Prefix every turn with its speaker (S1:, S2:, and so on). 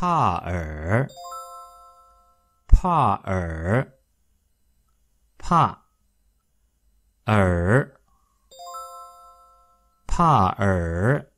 S1: 帕尔帕尔帕尔帕尔